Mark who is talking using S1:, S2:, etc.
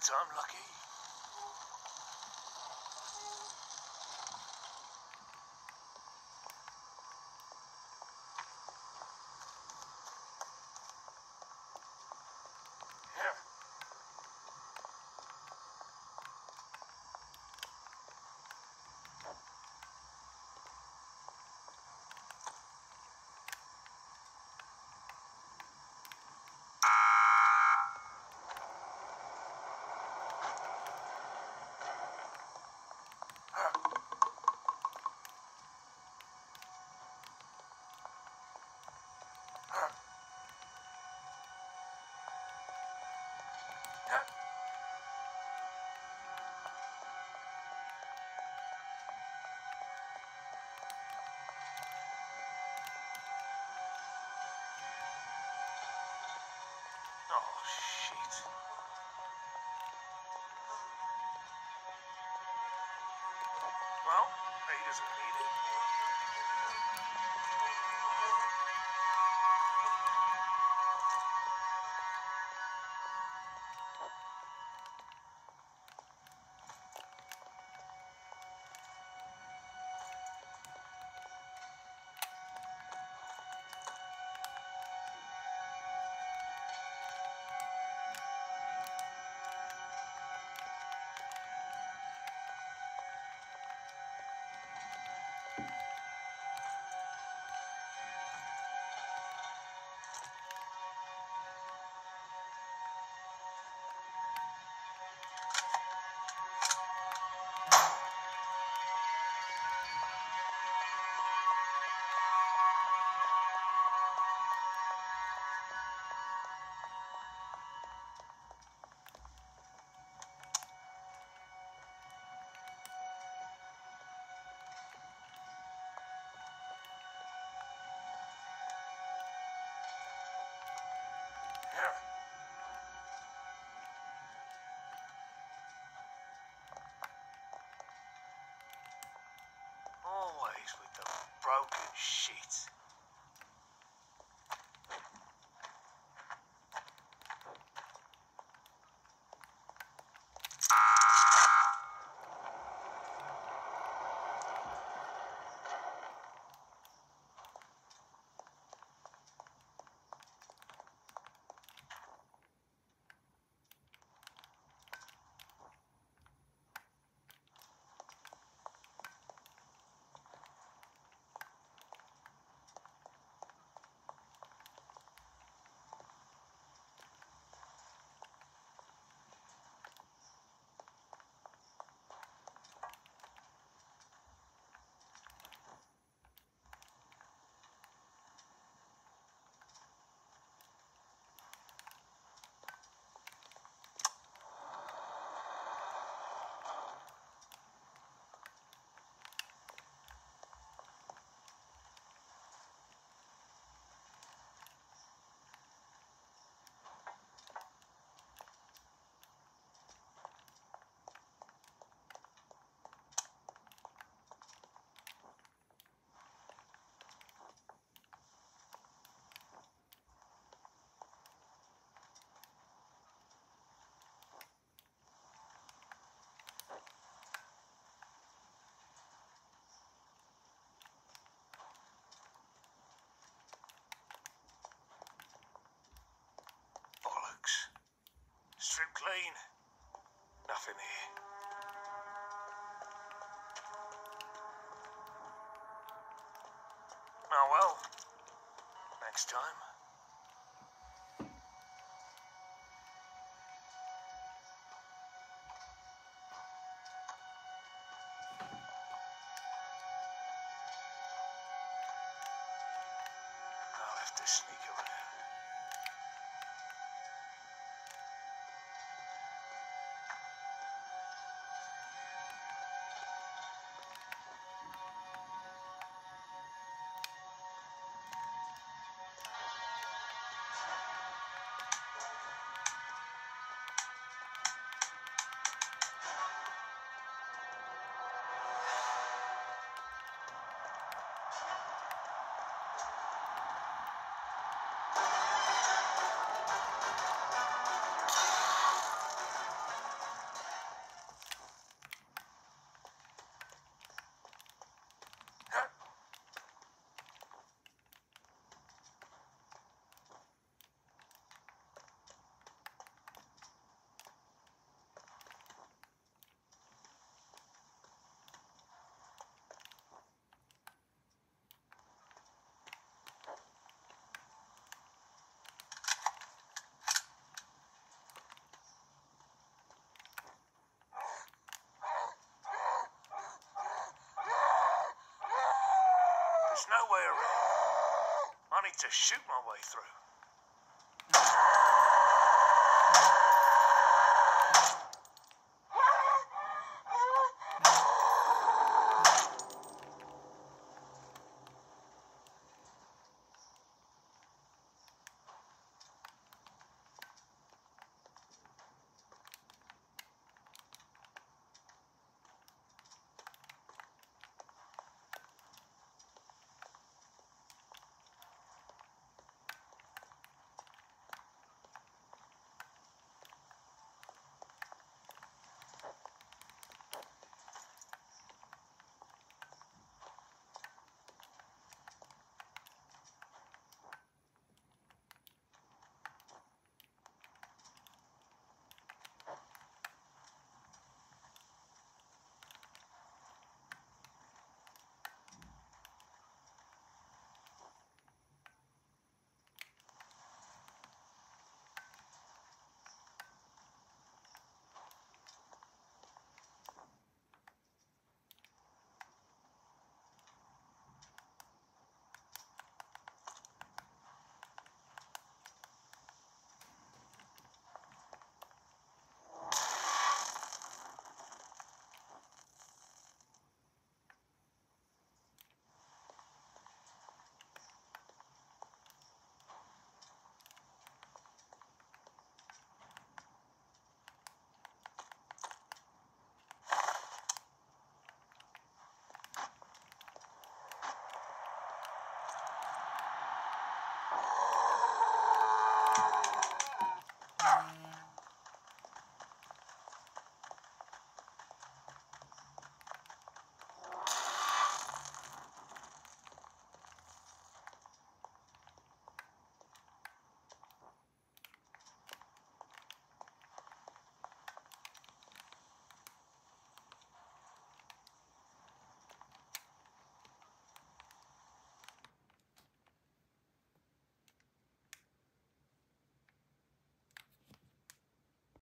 S1: Third time Oh, shit. Well, he doesn't need it. Always with the broken shit. Strip clean. Nothing here. Oh well. Next time. I'll no way around. I need to shoot my way through.